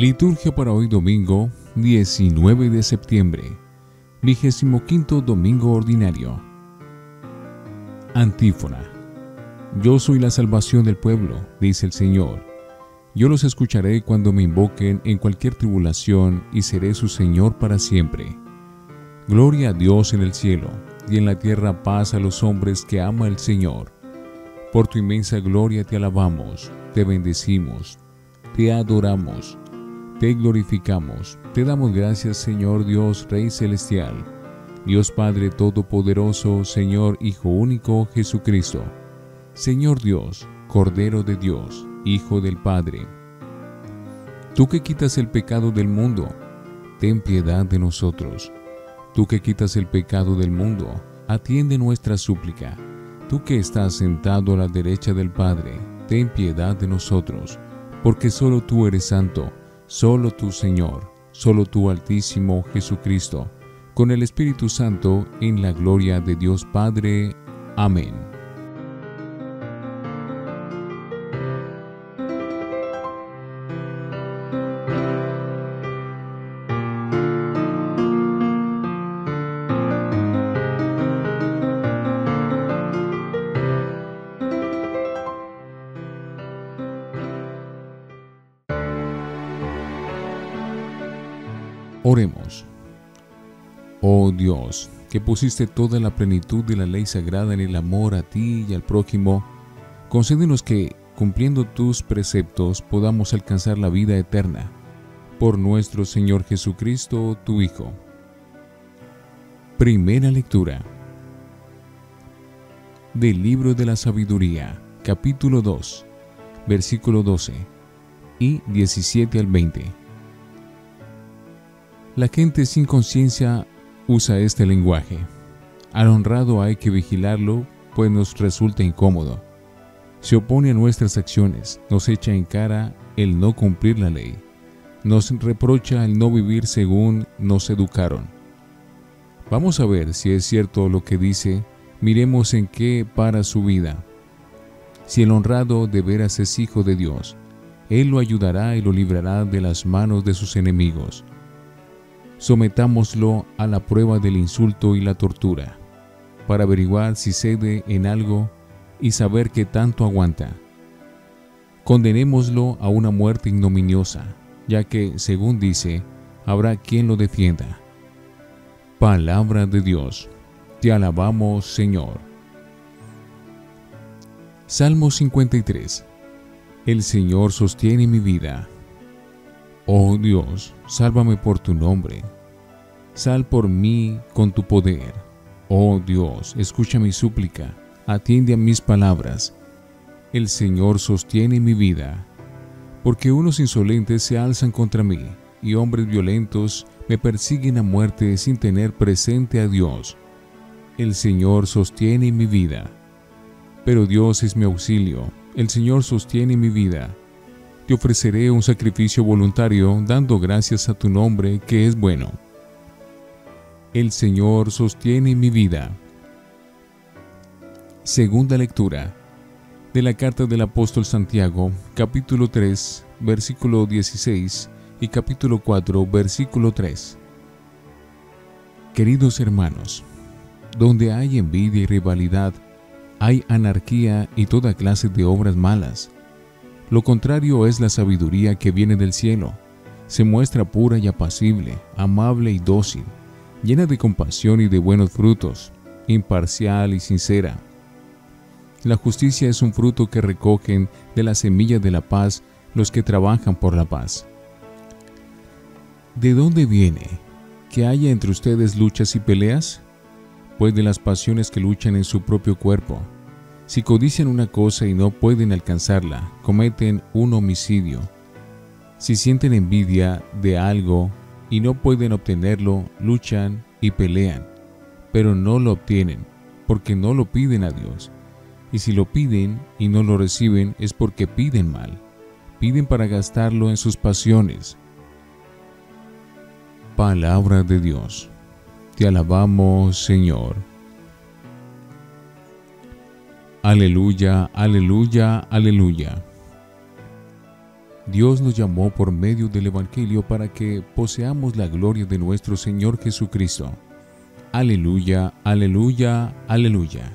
Liturgia para hoy domingo 19 de septiembre, vigésimo quinto domingo ordinario. Antífona. Yo soy la salvación del pueblo, dice el Señor. Yo los escucharé cuando me invoquen en cualquier tribulación y seré su Señor para siempre. Gloria a Dios en el cielo y en la tierra paz a los hombres que ama el Señor. Por tu inmensa gloria te alabamos, te bendecimos, te adoramos, te glorificamos, te damos gracias Señor Dios Rey Celestial, Dios Padre Todopoderoso, Señor Hijo Único Jesucristo, Señor Dios, Cordero de Dios, Hijo del Padre. Tú que quitas el pecado del mundo, ten piedad de nosotros. Tú que quitas el pecado del mundo, atiende nuestra súplica. Tú que estás sentado a la derecha del Padre, ten piedad de nosotros, porque solo tú eres santo, solo tú Señor, solo tú Altísimo Jesucristo, con el Espíritu Santo, en la gloria de Dios Padre. Amén. Oremos. Oh Dios, que pusiste toda la plenitud de la ley sagrada en el amor a ti y al prójimo, concédenos que, cumpliendo tus preceptos, podamos alcanzar la vida eterna. Por nuestro Señor Jesucristo, tu Hijo. Primera lectura. Del libro de la sabiduría, capítulo 2, versículo 12 y 17 al 20. La gente sin conciencia usa este lenguaje. Al honrado hay que vigilarlo, pues nos resulta incómodo. Se opone a nuestras acciones, nos echa en cara el no cumplir la ley, nos reprocha el no vivir según nos educaron. Vamos a ver si es cierto lo que dice, miremos en qué para su vida. Si el honrado de veras es hijo de Dios, Él lo ayudará y lo librará de las manos de sus enemigos sometámoslo a la prueba del insulto y la tortura, para averiguar si cede en algo y saber qué tanto aguanta. Condenémoslo a una muerte ignominiosa, ya que, según dice, habrá quien lo defienda. Palabra de Dios. Te alabamos, Señor. Salmo 53. El Señor sostiene mi vida. Oh Dios, sálvame por tu nombre. Sal por mí con tu poder. Oh Dios, escucha mi súplica, atiende a mis palabras. El Señor sostiene mi vida. Porque unos insolentes se alzan contra mí, y hombres violentos me persiguen a muerte sin tener presente a Dios. El Señor sostiene mi vida. Pero Dios es mi auxilio, el Señor sostiene mi vida te ofreceré un sacrificio voluntario dando gracias a tu nombre que es bueno. El Señor sostiene mi vida. Segunda lectura de la carta del apóstol Santiago, capítulo 3, versículo 16 y capítulo 4, versículo 3. Queridos hermanos, donde hay envidia y rivalidad, hay anarquía y toda clase de obras malas. Lo contrario es la sabiduría que viene del cielo. Se muestra pura y apacible, amable y dócil, llena de compasión y de buenos frutos, imparcial y sincera. La justicia es un fruto que recogen de la semilla de la paz los que trabajan por la paz. ¿De dónde viene que haya entre ustedes luchas y peleas? Pues de las pasiones que luchan en su propio cuerpo si codician una cosa y no pueden alcanzarla, cometen un homicidio. Si sienten envidia de algo y no pueden obtenerlo, luchan y pelean, pero no lo obtienen, porque no lo piden a Dios. Y si lo piden y no lo reciben es porque piden mal, piden para gastarlo en sus pasiones. Palabra de Dios. Te alabamos, Señor. Aleluya, aleluya, aleluya. Dios nos llamó por medio del Evangelio para que poseamos la gloria de nuestro Señor Jesucristo. Aleluya, aleluya, aleluya.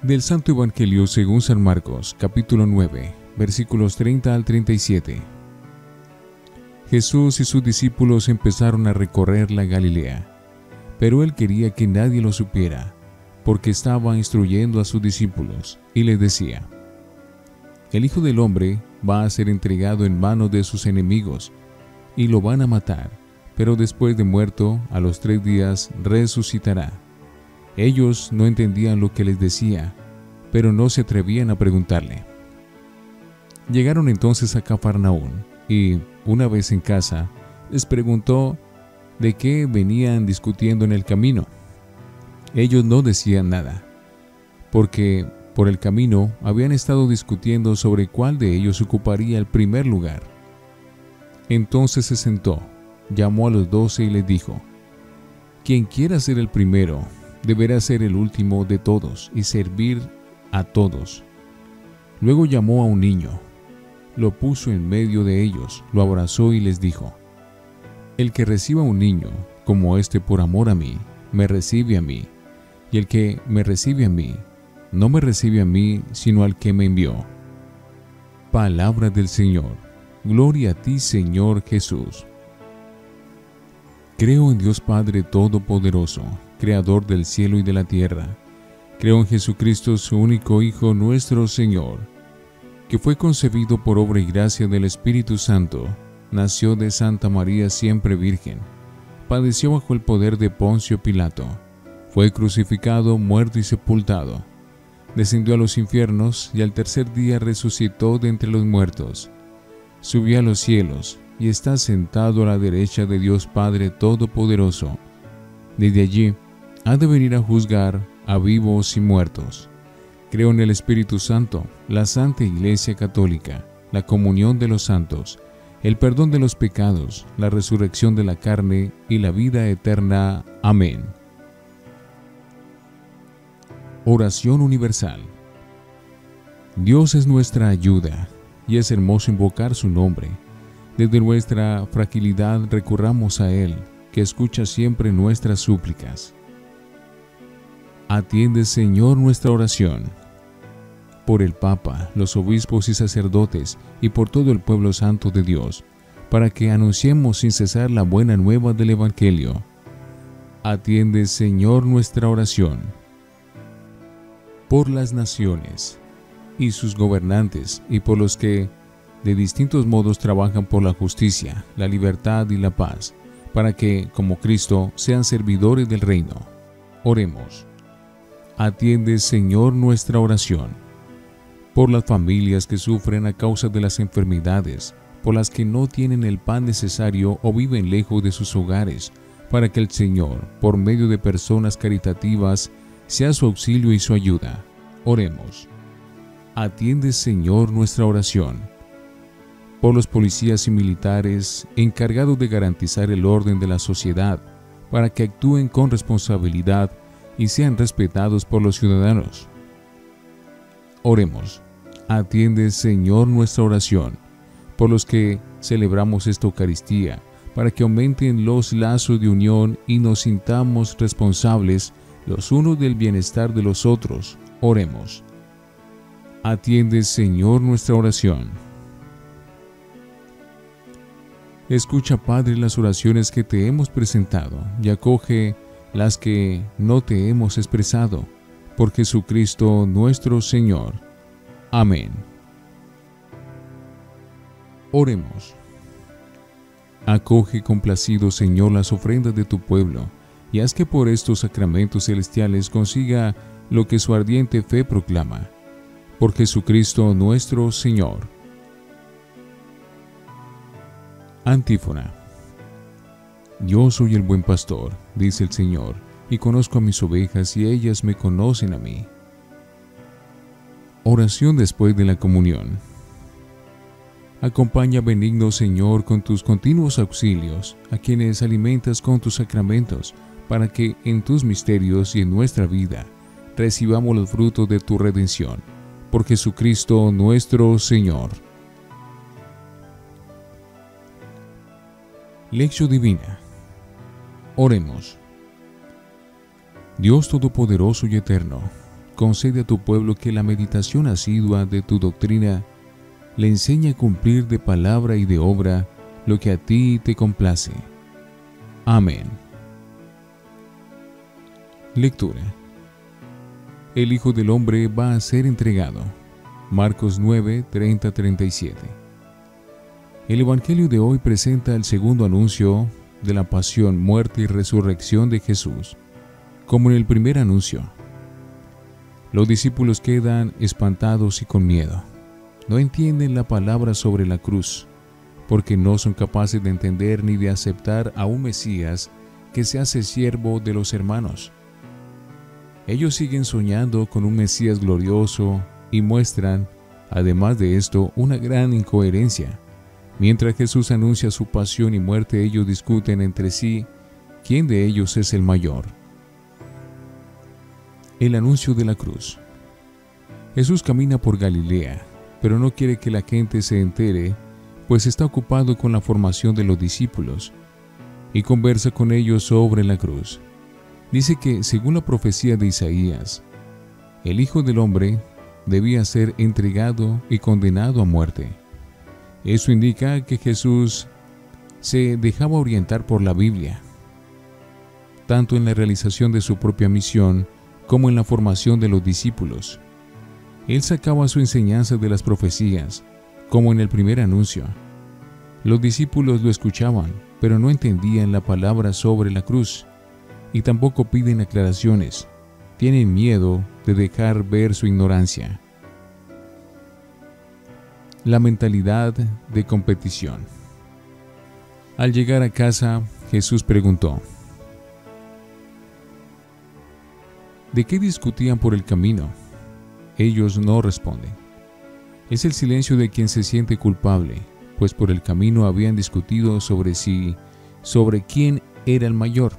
Del Santo Evangelio según San Marcos, capítulo 9, versículos 30 al 37. Jesús y sus discípulos empezaron a recorrer la Galilea, pero él quería que nadie lo supiera, porque estaba instruyendo a sus discípulos, y les decía, El Hijo del Hombre va a ser entregado en manos de sus enemigos, y lo van a matar, pero después de muerto, a los tres días, resucitará. Ellos no entendían lo que les decía, pero no se atrevían a preguntarle. Llegaron entonces a Cafarnaún, y, una vez en casa, les preguntó de qué venían discutiendo en el camino. Ellos no decían nada, porque por el camino habían estado discutiendo sobre cuál de ellos ocuparía el primer lugar. Entonces se sentó, llamó a los doce y les dijo, Quien quiera ser el primero, deberá ser el último de todos y servir a todos. Luego llamó a un niño, lo puso en medio de ellos, lo abrazó y les dijo, El que reciba un niño, como este por amor a mí, me recibe a mí, y el que me recibe a mí, no me recibe a mí, sino al que me envió. Palabra del Señor. Gloria a ti, Señor Jesús. Creo en Dios Padre Todopoderoso, Creador del cielo y de la tierra. Creo en Jesucristo, su único Hijo, nuestro Señor, que fue concebido por obra y gracia del Espíritu Santo, nació de Santa María siempre Virgen, padeció bajo el poder de Poncio Pilato, fue crucificado, muerto y sepultado descendió a los infiernos y al tercer día resucitó de entre los muertos. Subió a los cielos y está sentado a la derecha de Dios Padre Todopoderoso. Desde allí ha de venir a juzgar a vivos y muertos. Creo en el Espíritu Santo, la Santa Iglesia Católica, la comunión de los santos, el perdón de los pecados, la resurrección de la carne y la vida eterna. Amén. Oración Universal Dios es nuestra ayuda y es hermoso invocar su nombre. Desde nuestra fragilidad recurramos a Él, que escucha siempre nuestras súplicas. Atiende, Señor, nuestra oración. Por el Papa, los obispos y sacerdotes, y por todo el pueblo santo de Dios, para que anunciemos sin cesar la buena nueva del Evangelio. Atiende, Señor, nuestra oración por las naciones y sus gobernantes y por los que de distintos modos trabajan por la justicia, la libertad y la paz, para que, como Cristo, sean servidores del reino. Oremos. Atiende, Señor, nuestra oración. Por las familias que sufren a causa de las enfermedades, por las que no tienen el pan necesario o viven lejos de sus hogares, para que el Señor, por medio de personas caritativas, sea su auxilio y su ayuda. Oremos. Atiende, Señor, nuestra oración. Por los policías y militares encargados de garantizar el orden de la sociedad, para que actúen con responsabilidad y sean respetados por los ciudadanos. Oremos. Atiende, Señor, nuestra oración, por los que celebramos esta Eucaristía, para que aumenten los lazos de unión y nos sintamos responsables los unos del bienestar de los otros. Oremos. Atiende, Señor, nuestra oración. Escucha, Padre, las oraciones que te hemos presentado y acoge las que no te hemos expresado. Por Jesucristo nuestro Señor. Amén. Oremos. Acoge complacido, Señor, las ofrendas de tu pueblo y haz que por estos sacramentos celestiales consiga lo que su ardiente fe proclama. Por Jesucristo nuestro Señor. Antífona. Yo soy el buen pastor, dice el Señor, y conozco a mis ovejas y ellas me conocen a mí. Oración después de la comunión. Acompaña, benigno Señor, con tus continuos auxilios a quienes alimentas con tus sacramentos para que en tus misterios y en nuestra vida recibamos los frutos de tu redención. Por Jesucristo nuestro Señor. Lección Divina. Oremos. Dios Todopoderoso y Eterno, concede a tu pueblo que la meditación asidua de tu doctrina le enseñe a cumplir de palabra y de obra lo que a ti te complace. Amén. Lectura. El Hijo del Hombre va a ser entregado. Marcos 9, 30-37. El Evangelio de hoy presenta el segundo anuncio de la pasión, muerte y resurrección de Jesús, como en el primer anuncio. Los discípulos quedan espantados y con miedo. No entienden la palabra sobre la cruz, porque no son capaces de entender ni de aceptar a un Mesías que se hace siervo de los hermanos. Ellos siguen soñando con un Mesías glorioso y muestran, además de esto, una gran incoherencia Mientras Jesús anuncia su pasión y muerte, ellos discuten entre sí quién de ellos es el mayor. El anuncio de la cruz. Jesús camina por Galilea, pero no quiere que la gente se entere, pues está ocupado con la formación de los discípulos y conversa con ellos sobre la cruz. Dice que, según la profecía de Isaías, el Hijo del Hombre debía ser entregado y condenado a muerte eso indica que Jesús se dejaba orientar por la Biblia, tanto en la realización de su propia misión como en la formación de los discípulos. Él sacaba su enseñanza de las profecías, como en el primer anuncio. Los discípulos lo escuchaban, pero no entendían la palabra sobre la cruz, y tampoco piden aclaraciones. Tienen miedo de dejar ver su ignorancia la mentalidad de competición. Al llegar a casa, Jesús preguntó, ¿De qué discutían por el camino? Ellos no responden. Es el silencio de quien se siente culpable, pues por el camino habían discutido sobre si, sobre quién era el mayor.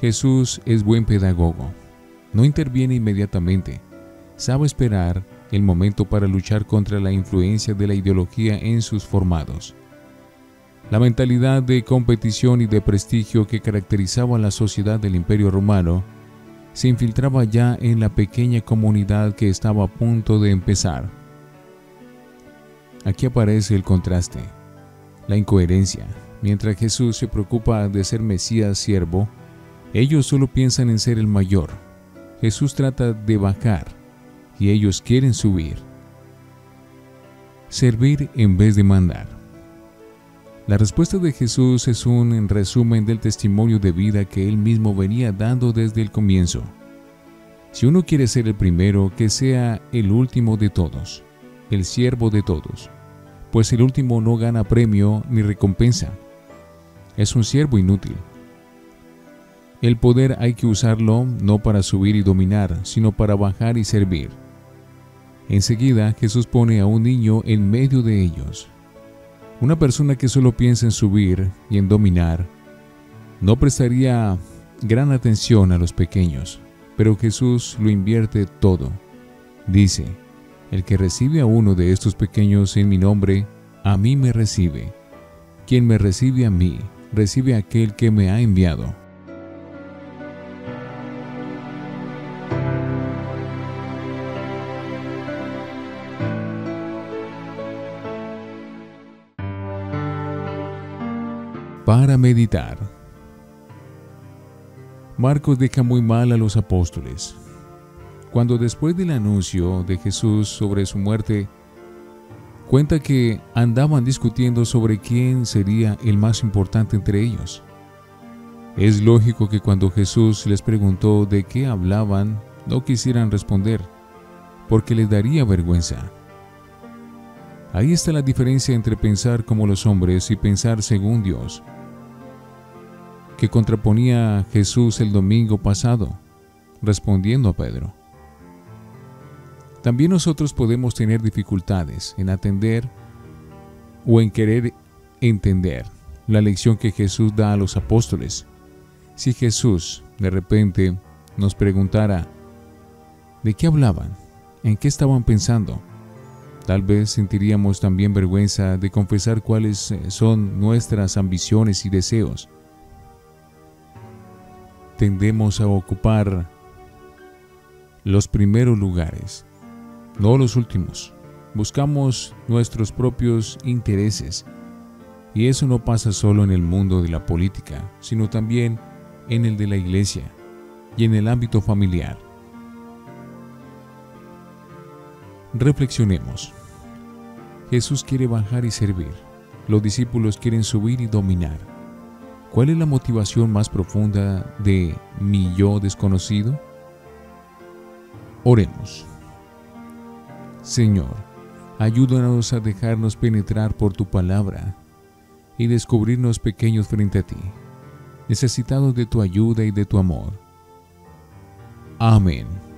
Jesús es buen pedagogo. No interviene inmediatamente. Sabe esperar el momento para luchar contra la influencia de la ideología en sus formados. La mentalidad de competición y de prestigio que caracterizaba la sociedad del Imperio Romano se infiltraba ya en la pequeña comunidad que estaba a punto de empezar. Aquí aparece el contraste, la incoherencia. Mientras Jesús se preocupa de ser Mesías siervo, ellos solo piensan en ser el mayor. Jesús trata de bajar y ellos quieren subir. Servir en vez de mandar. La respuesta de Jesús es un resumen del testimonio de vida que él mismo venía dando desde el comienzo. Si uno quiere ser el primero, que sea el último de todos, el siervo de todos, pues el último no gana premio ni recompensa. Es un siervo inútil. El poder hay que usarlo no para subir y dominar, sino para bajar y servir. Enseguida Jesús pone a un niño en medio de ellos. Una persona que solo piensa en subir y en dominar no prestaría gran atención a los pequeños, pero Jesús lo invierte todo. Dice, el que recibe a uno de estos pequeños en mi nombre, a mí me recibe. Quien me recibe a mí, recibe a aquel que me ha enviado. Para meditar. Marcos deja muy mal a los apóstoles. Cuando después del anuncio de Jesús sobre su muerte, cuenta que andaban discutiendo sobre quién sería el más importante entre ellos. Es lógico que cuando Jesús les preguntó de qué hablaban, no quisieran responder, porque les daría vergüenza. Ahí está la diferencia entre pensar como los hombres y pensar según Dios que contraponía Jesús el domingo pasado, respondiendo a Pedro. También nosotros podemos tener dificultades en atender o en querer entender la lección que Jesús da a los apóstoles. Si Jesús de repente nos preguntara, ¿de qué hablaban? ¿En qué estaban pensando? Tal vez sentiríamos también vergüenza de confesar cuáles eh, son nuestras ambiciones y deseos. Tendemos a ocupar los primeros lugares, no los últimos. Buscamos nuestros propios intereses. Y eso no pasa solo en el mundo de la política, sino también en el de la iglesia y en el ámbito familiar. Reflexionemos. Jesús quiere bajar y servir. Los discípulos quieren subir y dominar. ¿Cuál es la motivación más profunda de mi yo desconocido? Oremos. Señor, ayúdanos a dejarnos penetrar por tu palabra y descubrirnos pequeños frente a ti, necesitados de tu ayuda y de tu amor. Amén.